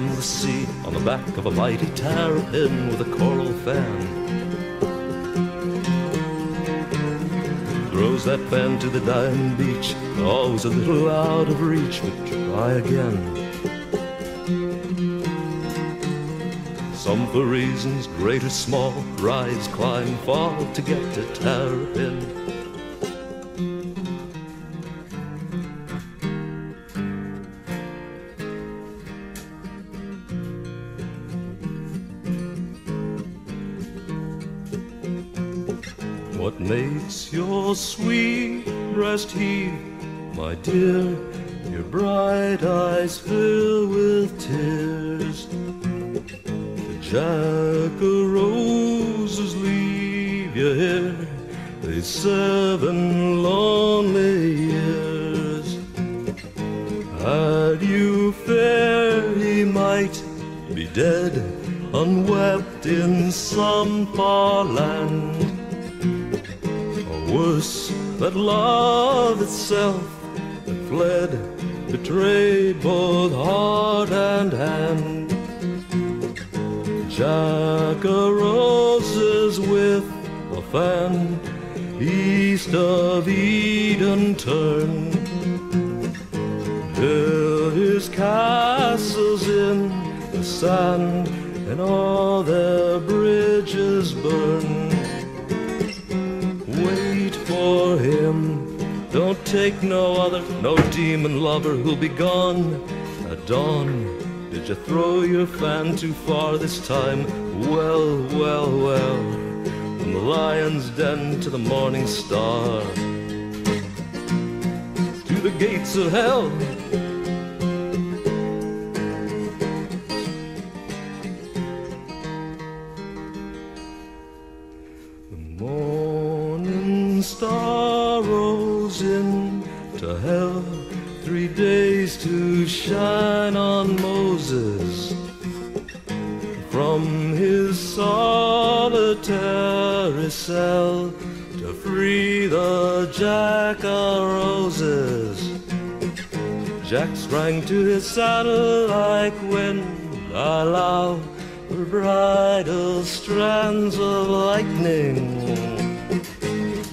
from the sea on the back of a mighty terrapin with a coral fan. Throws that fan to the dying beach, always a little out of reach, but try again. Some for reasons great or small, rise, climb, fall to get to Terrapin. What makes your sweet breast heave, my dear? Your bright eyes fill with tears. The Jack of roses leave you here these seven lonely years. Had you fair, he might be dead, unwept in some far land. Or worse, that love itself that fled, betrayed both heart and hand. Jack of roses with a fan east of Eden turned. Built his castles in the sand and all their take no other, no demon lover who'll be gone at dawn. Did you throw your fan too far this time? Well, well, well. From the lion's den to the morning star. To the gates of hell. Cell to free the Jack of Roses. Jack sprang to his saddle like wind, allow for bridal strands of lightning.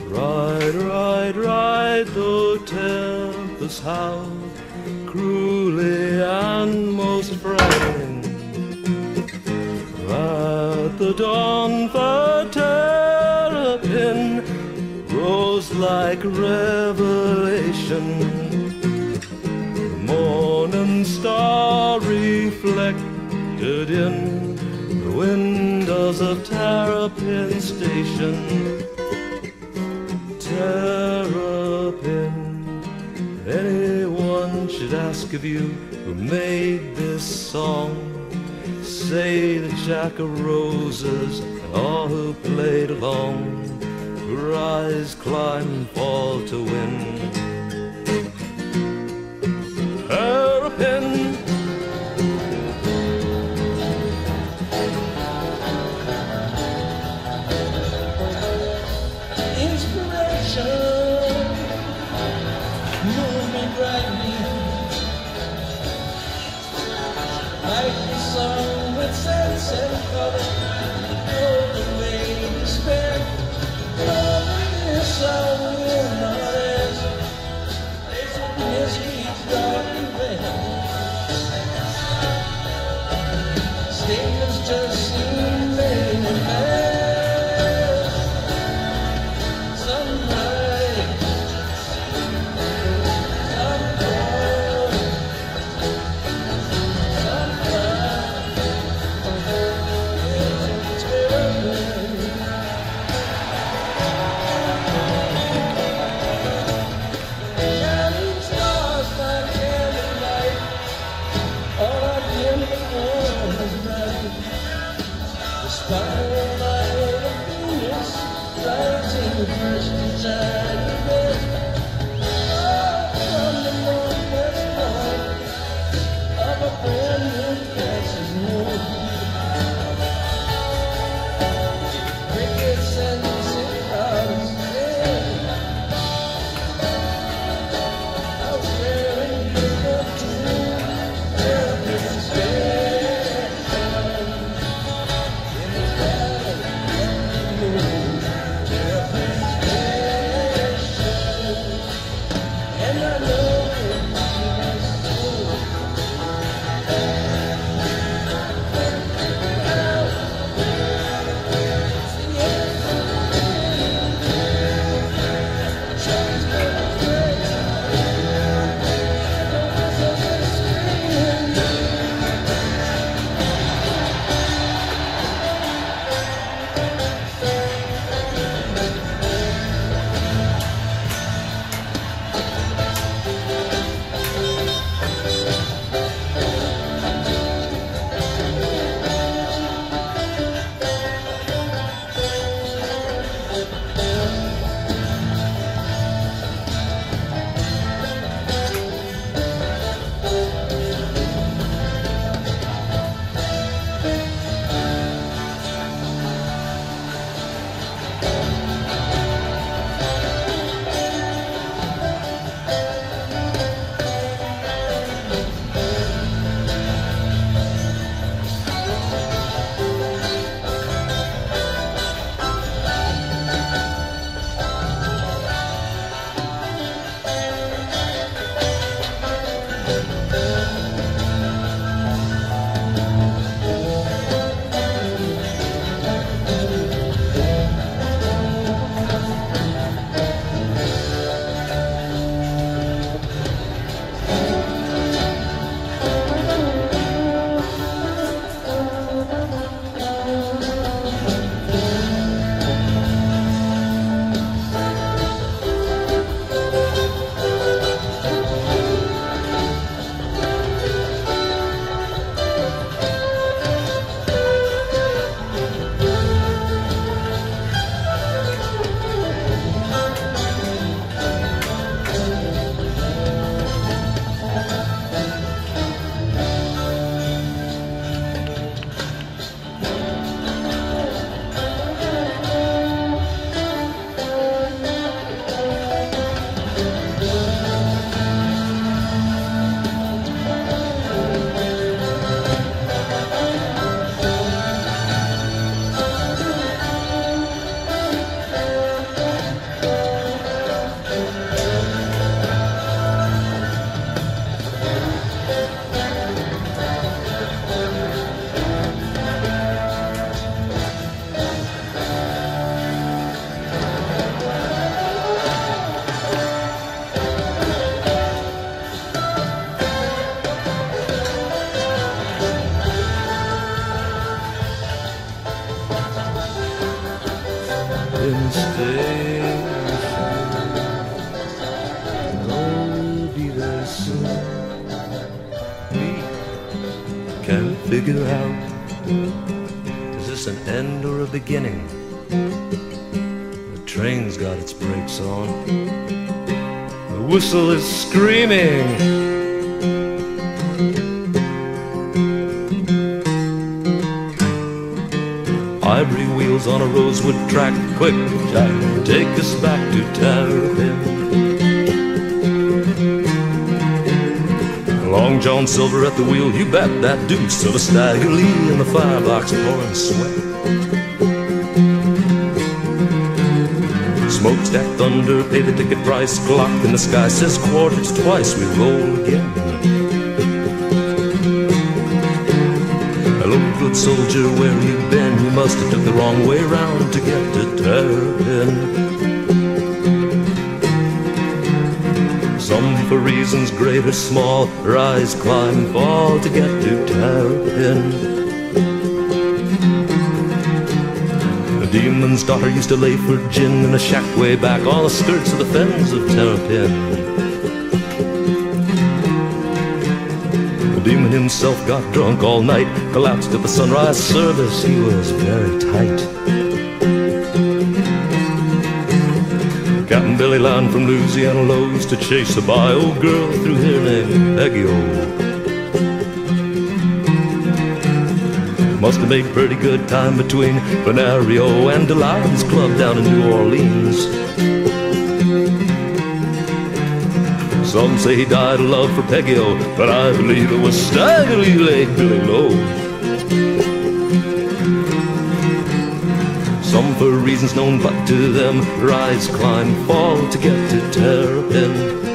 Ride, ride, ride, though tempests howl, cruelly and most frightening. At the dawn, revelation. The morning star reflected in the windows of Terrapin Station. Terrapin. Anyone should ask of you who made this song, say the Jack of Roses and all who played along, rise, climb, fall to win. Loneliness rising first inside instincts. I'll be there soon. We can figure out is this an end or a beginning? The train's got its brakes on. The whistle is screaming. Wheels on a rosewood track. Quick, Jack, take us back to Terrapin. Long John Silver at the wheel, you bet that deuce of a Stagger Lee in the firebox pouring sweat. Smokestack thunder, pay the ticket price. Clock in the sky says quarters twice. We roll again. Soldier, where you been? You must have took the wrong way round to get to Terrapin. Some for reasons great or small, rise, climb, fall to get to Terrapin. The demon's daughter used to lay for gin in a shack way back all the skirts of the fens of Terrapin. Demon himself got drunk all night, collapsed at the sunrise service. He was very tight. Captain Billy Land from Louisiana Lowe's to chase a bayou girl through here named Peggy O. Must have made pretty good time between Benario and Delilah's club down in New Orleans. Some say he died of love for Peggy O, but I believe it was Stagger Lee Lake Billy Lowe. Some for reasons known but to them, rise, climb, fall to get to Terrapin.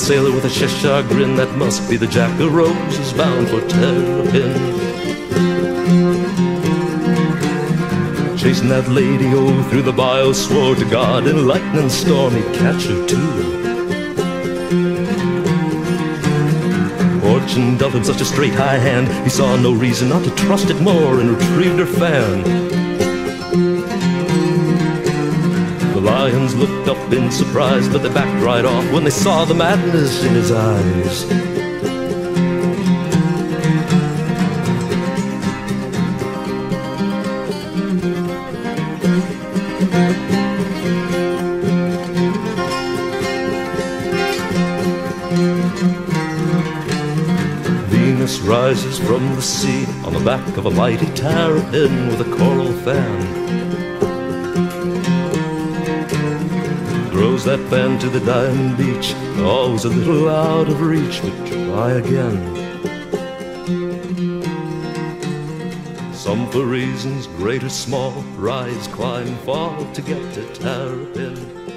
Sailor with a Cheshire grin, that must be the Jack of Roses bound for Terrapin. Chasing that lady oh through the bayou, swore to God in lightning storm he'd catch her too. Fortune dealt him such a straight high hand, he saw no reason not to trust it more and retrieved her fan. Lions looked up in surprise, but they backed right off when they saw the madness in his eyes. Venus rises from the sea on the back of a mighty terrapin with a coral fan. That fan to the diamond beach, always a little out of reach, but try again. Some for reasons great or small, rise, climb, fall to get to Terrapin.